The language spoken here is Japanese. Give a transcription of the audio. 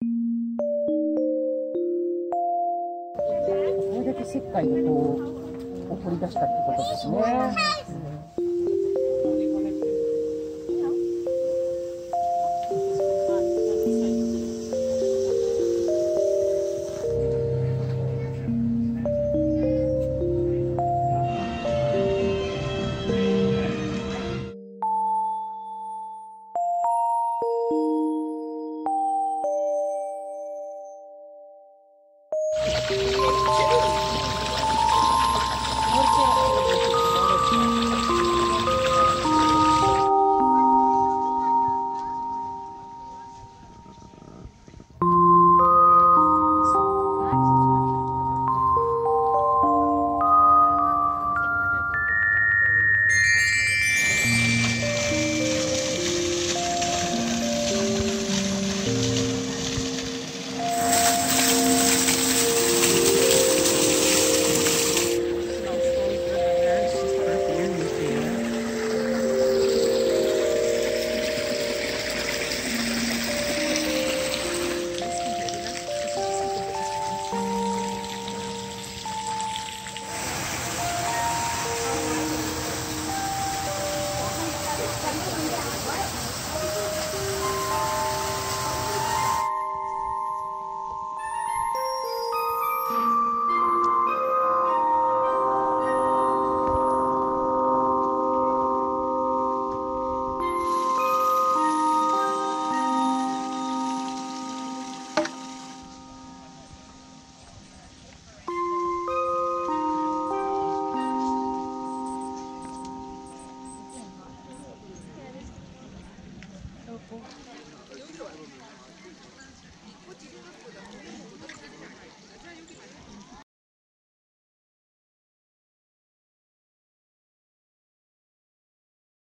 これだけ石灰をこう掘り出したってことですね。Choo! Thank you. פה?